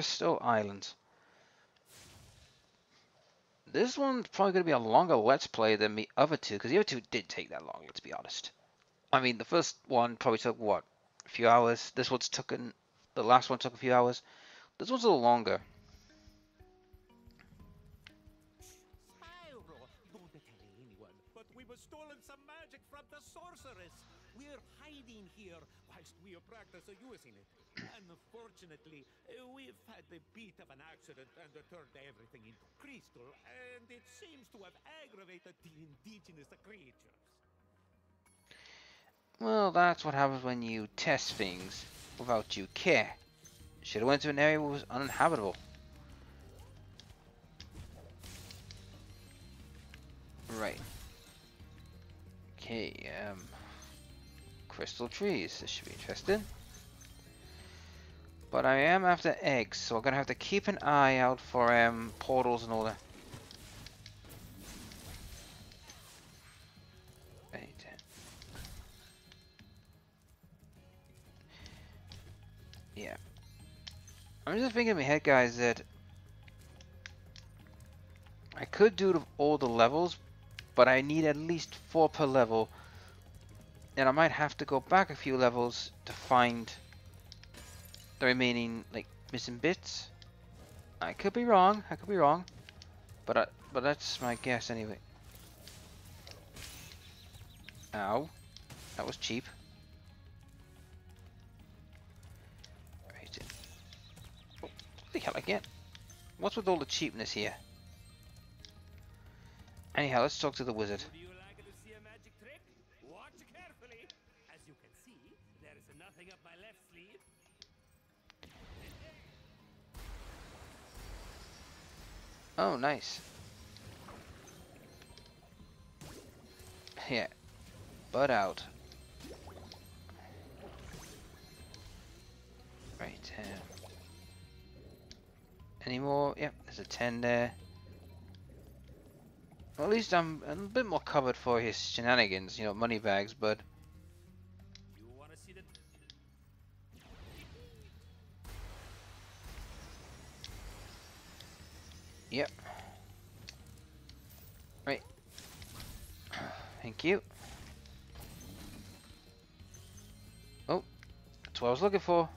Crystal Island. This one's probably going to be a longer Let's Play than the other two, because the other two did take that long, let's be honest. I mean, the first one probably took, what, a few hours? This one's taken, the last one took a few hours. This one's a little longer. We were stolen some magic from the sorceress. We're hiding here whilst we practice using it. Unfortunately, we've had a bit of an accident and turned everything into crystal, and it seems to have aggravated the indigenous creatures. Well, that's what happens when you test things without due care. Should have went to an area that was uninhabitable. Right. Okay, um... Crystal trees, this should be interesting. But I am after eggs, so I'm gonna have to keep an eye out for um, portals and all that. Yeah. I'm just thinking in my head, guys, that I could do all the levels, but I need at least four per level. And I might have to go back a few levels to find the remaining like missing bits. I could be wrong. I could be wrong, but I, but that's my guess anyway. Ow, that was cheap. Right. Oh, what the hell again? What's with all the cheapness here? Anyhow, let's talk to the wizard. Would you like to see a magic trick? Watch carefully. As you can see, there is nothing up my left sleeve. Oh, nice. Yeah. Butt out. Right. Um, any more? Yep, there's a 10 there. Well, at least I'm a bit more covered for his shenanigans, you know, money bags, but... Yep. Right. Thank you. Oh, that's what I was looking for.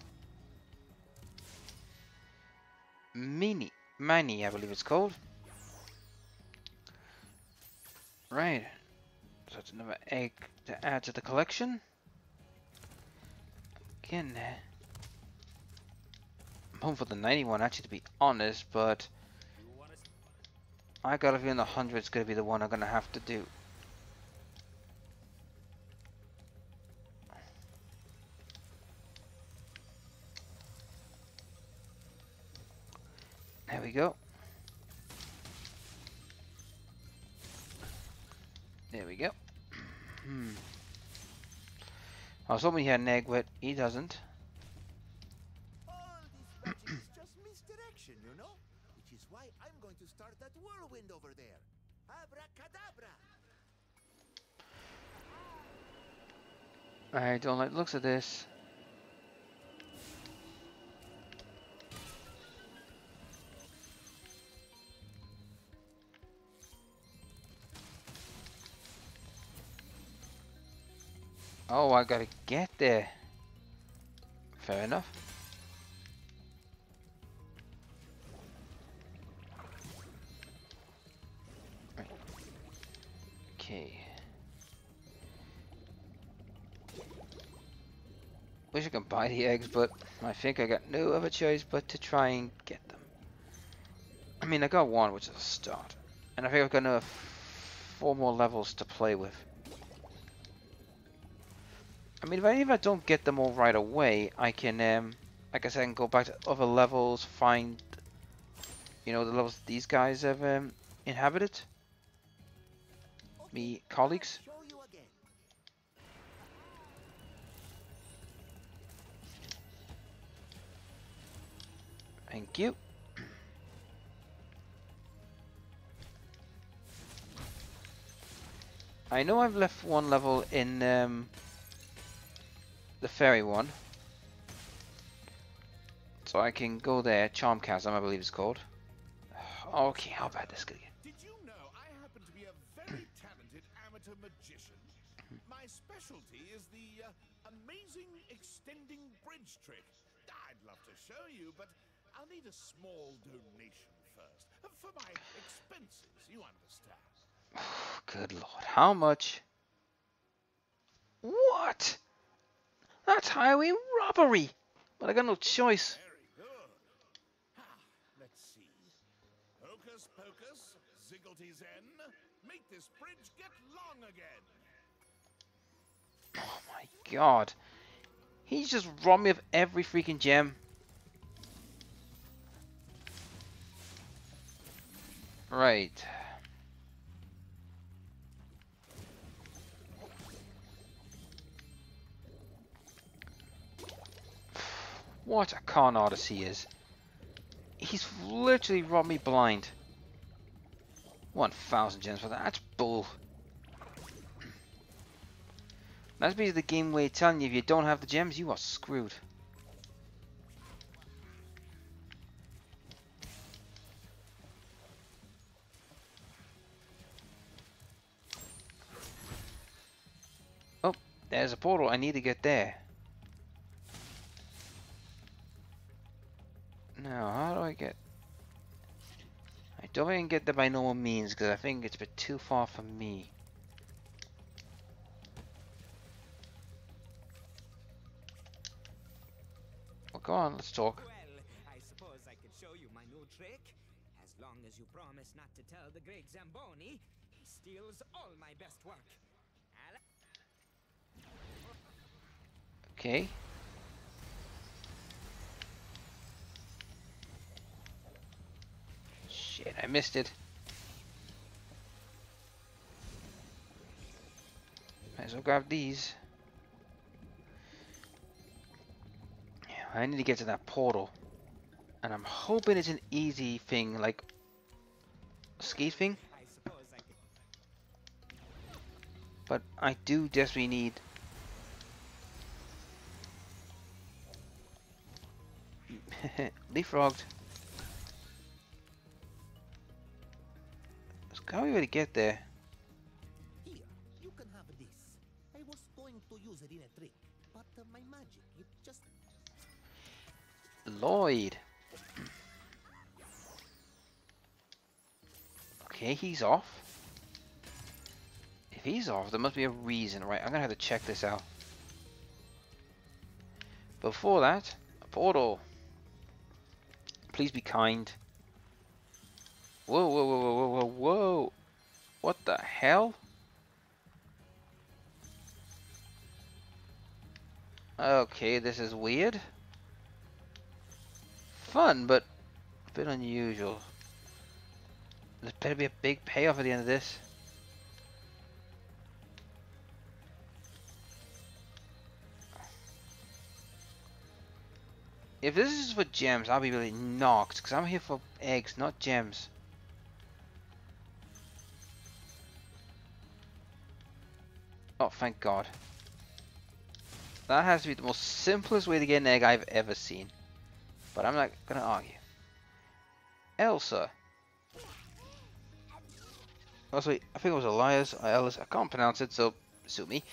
Mini. Mini, I believe it's called. Right. So that's another egg to add to the collection. Again, I'm hoping for the 91 actually to be honest, but to I got a feeling the 100's gonna be the one I'm gonna have to do. There we go. There we go. Hmm. I was hoping he had an egg, but he doesn't. All this is just misdirection, you know? Which is why I'm going to start that whirlwind over there. Abracadabra! I don't like the looks of this. Oh, I gotta get there. Fair enough. Okay. Wish I could buy the eggs, but I think I got no other choice but to try and get them. I mean, I got one, which is a start. And I think I've got another four more levels to play with. I mean, if I, if I don't get them all right away, I can, um, like I said, I can go back to other levels, find, you know, the levels these guys have um, inhabited. Me colleagues. Thank you. I know I've left one level in um, the ferry one. So I can go there, Charm Chasm, I believe it's called. Okay, how about this guy? Did you know I happen to be a very talented amateur magician? My specialty is the uh, amazing extending bridge trick. I'd love to show you, but I'll need a small donation first. For my expenses, you understand. Good lord, how much? What? That's highway robbery! But I got no choice. Very. Let's see. Hocus pocus, zigglety zen. Make this bridge get long again. Oh my god. He just robbed me of every freaking gem. Right. What a con artist he is. He's literally robbed me blind. 1,000 gems for that. That's bull. That's basically the game way of telling you if you don't have the gems, you are screwed. Oh, there's a portal. I need to get there. Do I get... I don't even get there by normal means, because I think it's a bit too far for me. Well, go on, let's talk. Well, I suppose I could show you my new trick. As long as you promise not to tell the great Zamboni, he steals all my best work. Okay. I missed it. Might as well grab these. I need to get to that portal. And I'm hoping it's an easy thing, like... Skate thing? But I do desperately need... Leapfrogged. There's gotta be a way to get there. Here, you can have this. I was going to use it in a trick, but uh, my magic, it just... Lloyd. Okay, he's off. If he's off, there must be a reason, right? I'm gonna have to check this out. Before that, a portal. Please be kind. Whoa, whoa, whoa, whoa, whoa, whoa. What the hell? Okay, this is weird. Fun, but a bit unusual. There's better be a big payoff at the end of this. If this is for gems, I'll be really knocked, because I'm here for eggs, not gems. Oh, thank God. That has to be the most simplest way to get an egg I've ever seen. But I'm not gonna argue. Elsa. Also, I think it was Elias, Elias, I can't pronounce it, so sue me.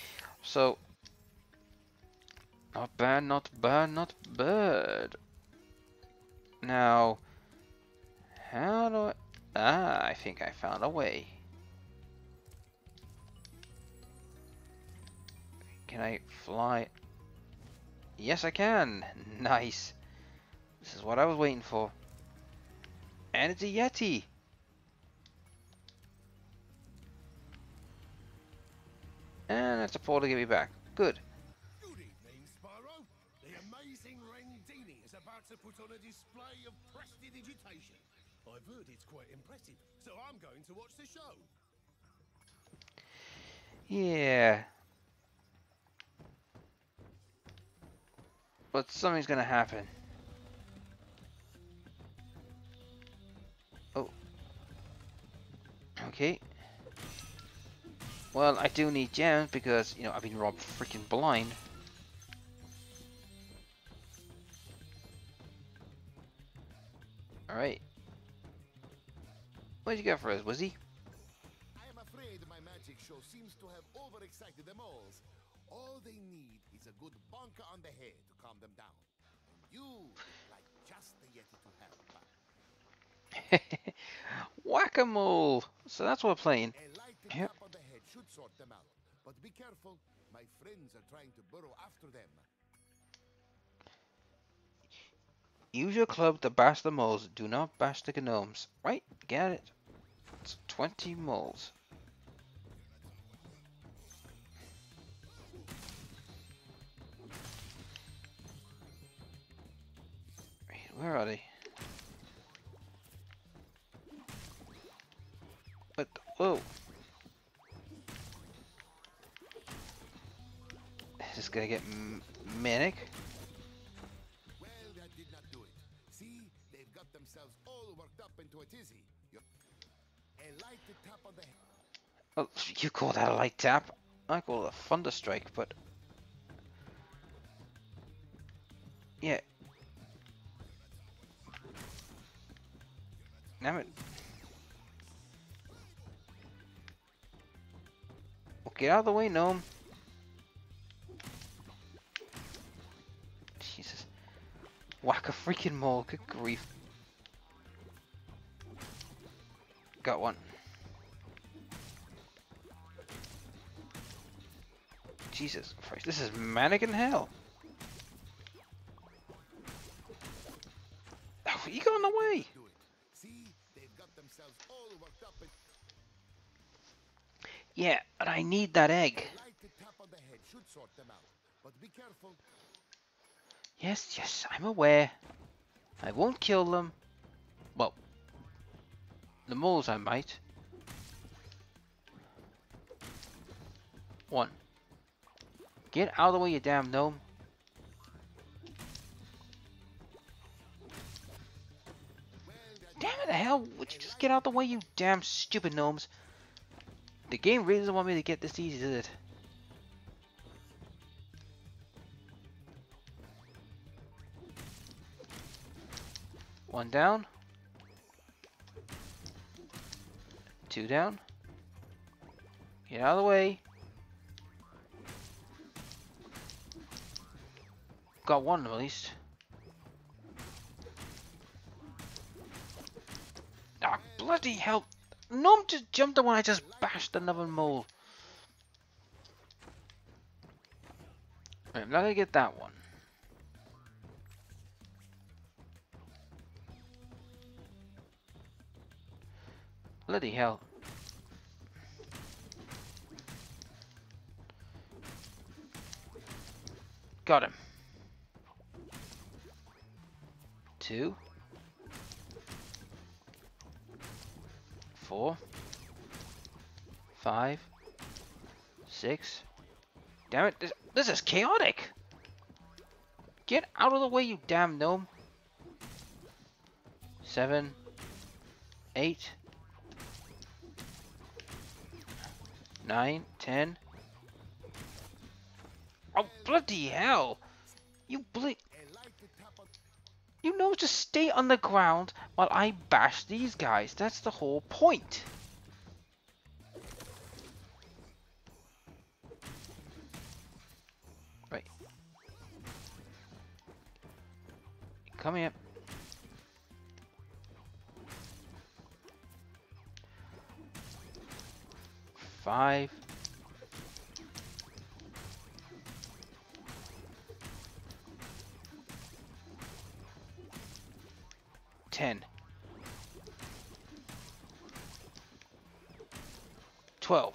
So, not bad, not bad, not bad. Now, how do I... Ah, I think I found a way. Can I fly? Yes, I can. Nice. This is what I was waiting for. And it's a Yeti. And that's a portal to get me back. Good. Good evening, Spyro. The amazing Rendini is about to put on a display of prestidigitation. I've heard it's quite impressive, so I'm going to watch the show. Yeah. But something's gonna happen. Oh. Okay. Well, I do need gems because, you know, I've been robbed freaking blind. Alright. What did you got for us, Wizzy? I am afraid my magic show seems to have overexcited them all. All they need is a good bonker on the head to calm them down. And you, like just the Yeti to help. Whack-a-mole! So that's what we're playing. Yep. on the head should sort them out. But be careful, my friends are trying to burrow after them. Use your club to bash the moles. Do not bash the gnomes. Right? Get it. It's 20 moles. Where are they? What? Whoa. This is gonna get manic. Well, that did not do it. See, they've got themselves all worked up into a tizzy. You- A light tap on the. Oh, you call that a light tap? I call it a thunder strike, but yeah. Damn it. Well, get out of the way, gnome. Jesus. Whack a freaking mole, good grief. Got one. Jesus Christ, this is manic in hell. Yeah, but I need that egg. Yes, yes, I'm aware. I won't kill them. Well, the moles I might. One. Get out of the way, you damn gnome. Damn it, the hell! Would you just get out of the way, you damn stupid gnomes? The game really doesn't want me to get this easy, does it? One down. Two down. Get out of the way. Got one at least. Ah, bloody hell. Gnome just jumped the one I just bashed another mole. Right, I'm not gonna get that one. Bloody hell. Got him. Two. Four. Five. Six. Damn it, this, this is chaotic! Get out of the way, you damn gnome. Seven. Eight. Nine. Ten. Oh, bloody hell! You ble- You know, just stay on the ground while I bash these guys. That's the whole point. 12.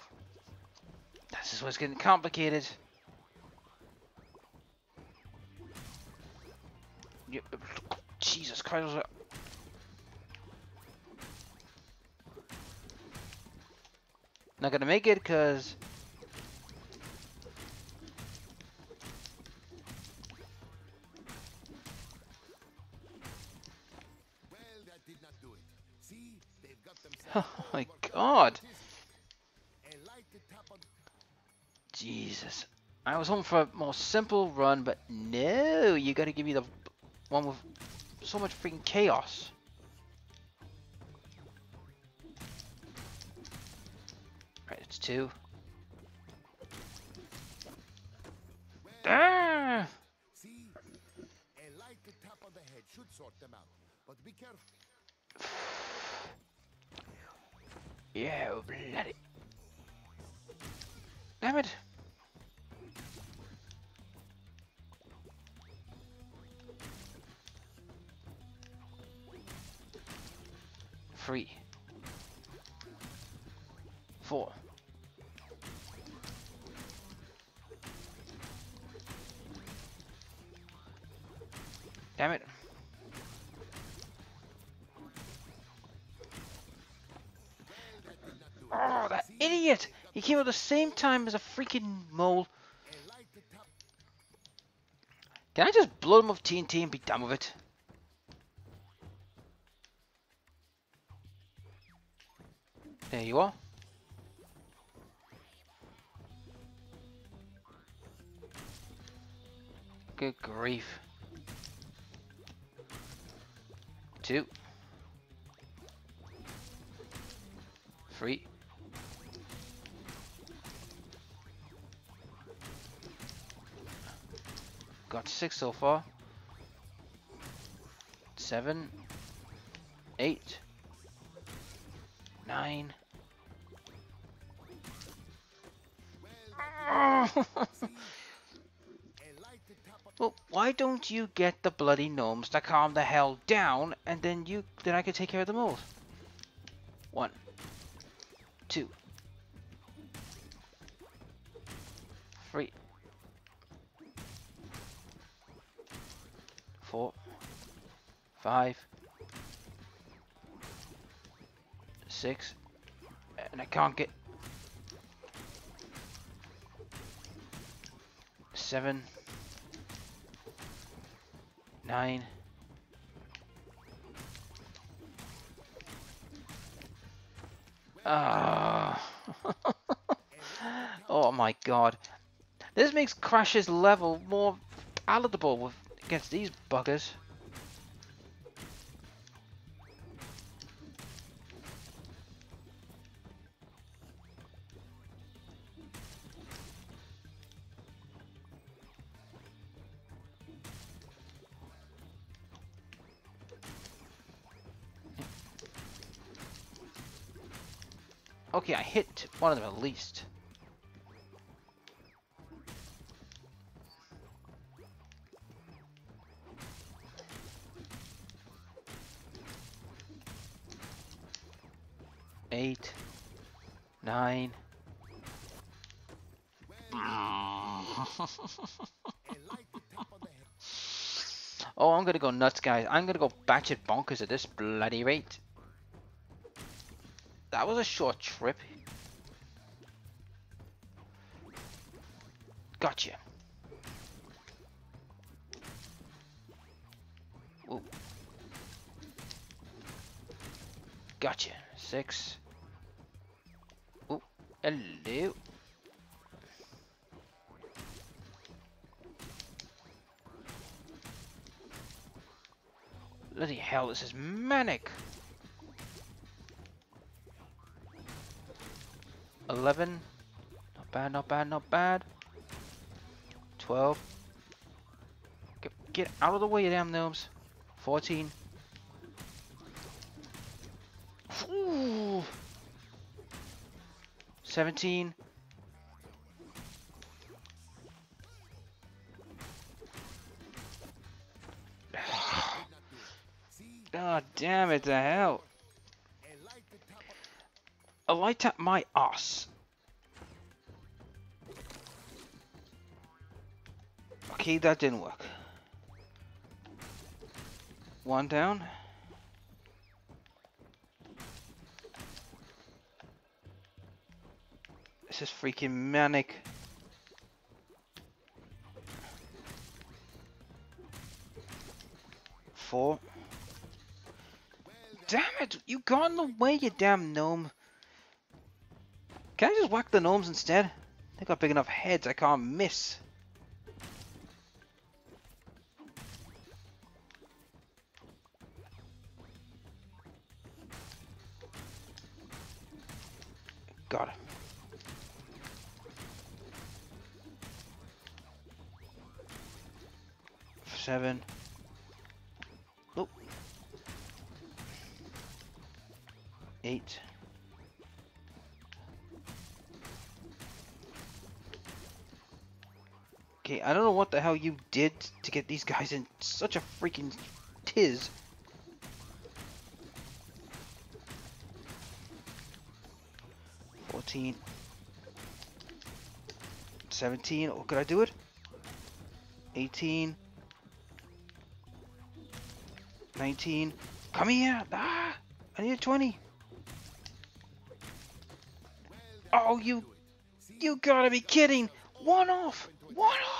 This is what's getting complicated. Jesus Christ. Not gonna make it because I was hoping for a more simple run, but no, you gotta give me the one with so much freaking chaos. Right, it's two. Ah! See, a light the top of the head should sort them out, but be careful. yeah, oh, bloody. Damn it. Three. Four. Damn it. Oh, that idiot! He came at the same time as a freaking mole. Can I just blow him with TNT and be done with it? You are. Good grief. Two. Three. Got six so far. Seven. Eight. Nine. well, why don't you get the bloody gnomes to calm the hell down, and then you, then I can take care of the moles. One, two, three, four, five, six, and I can't get seven, nine, ah, oh my god, this makes Crash's level more palatable with against these buggers. Okay, I hit one of them at least. Eight, nine. Oh, I'm gonna go nuts, guys. I'm gonna go batshit bonkers at this bloody rate. That was a short trip. Gotcha. Ooh. Gotcha. Six. Ooh. Hello. Bloody hell, this is manic. 11. Not bad, not bad, not bad. 12. Get, get out of the way, damn gnomes. 14. Ooh. 17. God damn it, the hell. A light tap on A light at my ass. Okay, that didn't work. One down. This is freaking manic. Four. Damn it! You got in the way, you damn gnome. Can I just whack the gnomes instead? They got big enough heads, I can't miss. God. Seven. Oh. Eight. Okay, I don't know what the hell you did to get these guys in such a freaking tiz. Fourteen. Seventeen. Oh, could I do it? Eighteen. 19. Come here! Ah! I need a 20. Oh, you... You gotta be kidding! One off! One off!